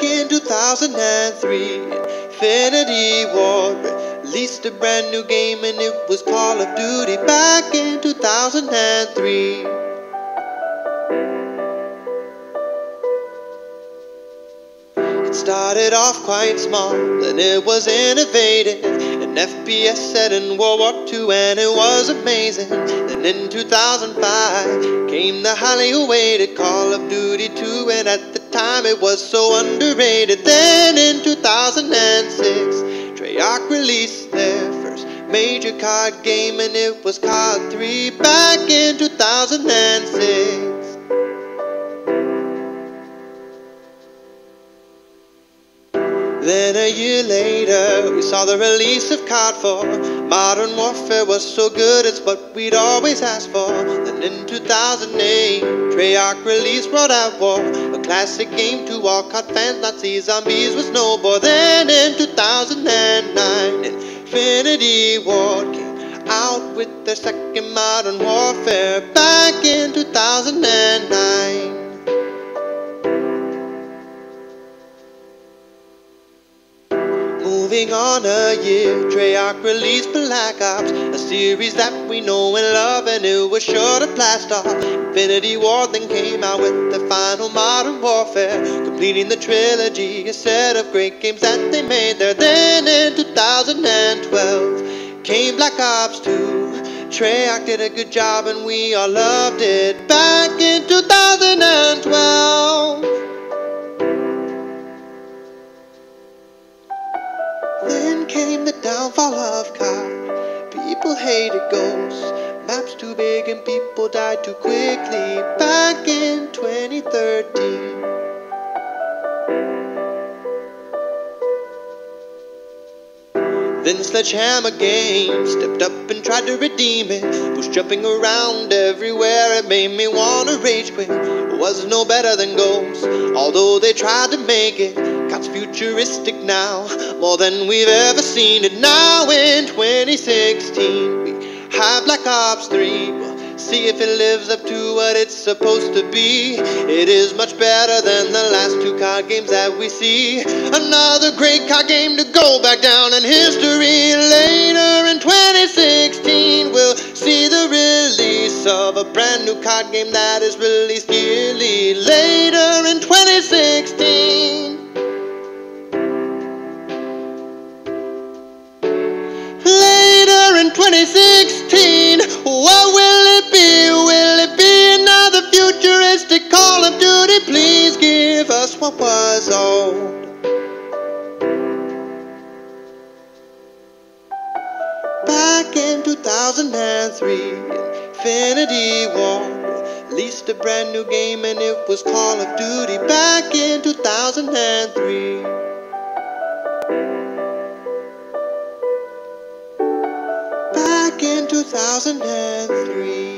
back in 2003. Infinity Ward released a brand new game and it was Call of Duty back in 2003. It started off quite small and it was innovative. An FPS set in World War II and it was amazing. Then in 2005 came the highly awaited Call of Duty 2 and at the time it was so underrated. Then in 2006 Treyarch released their first major COD game and it was COD 3 back in 2006. Then a year later, we saw the release of COD 4. Modern Warfare was so good, it's what we'd always asked for. Then in 2008, Treyarch released World at War, a classic game to all COD fans, Nazi zombies with snowboard. Then in 2009, Infinity Ward came out with their second Modern Warfare back in 2009. On a year, Treyarch released Black Ops, a series that we know and love, and it was sure to blast off. Infinity Ward then came out with the final Modern Warfare, completing the trilogy, a set of great games that they made there. Then in 2012 came Black Ops 2. Treyarch did a good job and we all loved it back Then came the downfall of COD. People hated ghosts. Maps too big and people died too quickly back in 2013. Then Sledgehammer Games stepped up and tried to redeem it. Was jumping around everywhere, it made me wanna rage quit. It was no better than Ghosts, although they tried to make it. COD's futuristic now, more than we've ever seen it. Now in 2016, we have Black Ops 3. We'll see if it lives up to what it's supposed to be. It is much better than the last two COD games that we see. Another great COD game to go back down in history. Later in 2016, we'll see the release of a brand new COD game that is released yearly. Later in 2016. What was old. Back in 2003, Infinity Ward released a brand new game and it was Call of Duty. Back in 2003. back in 2003.